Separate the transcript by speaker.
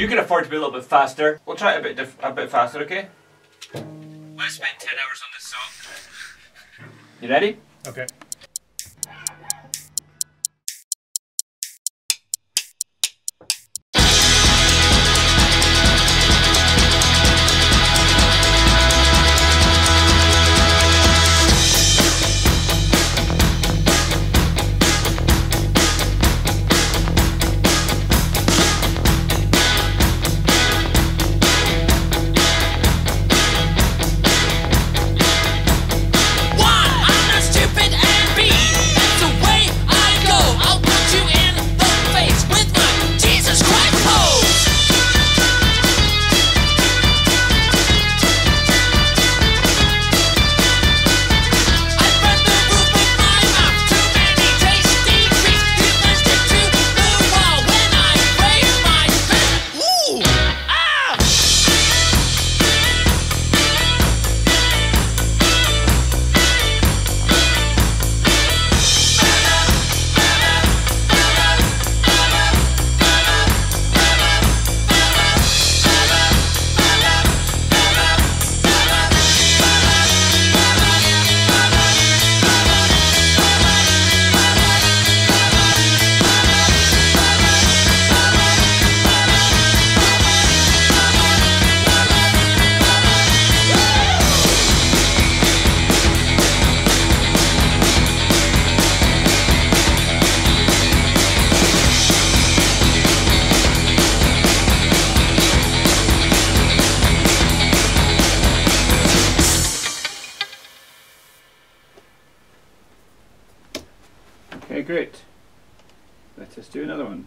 Speaker 1: You can afford to be a little bit faster. We'll try it a bit diff- a bit faster, okay?
Speaker 2: I spent 10 hours on this song.
Speaker 1: You ready?
Speaker 3: Okay.
Speaker 1: Okay, great. Let us do another one.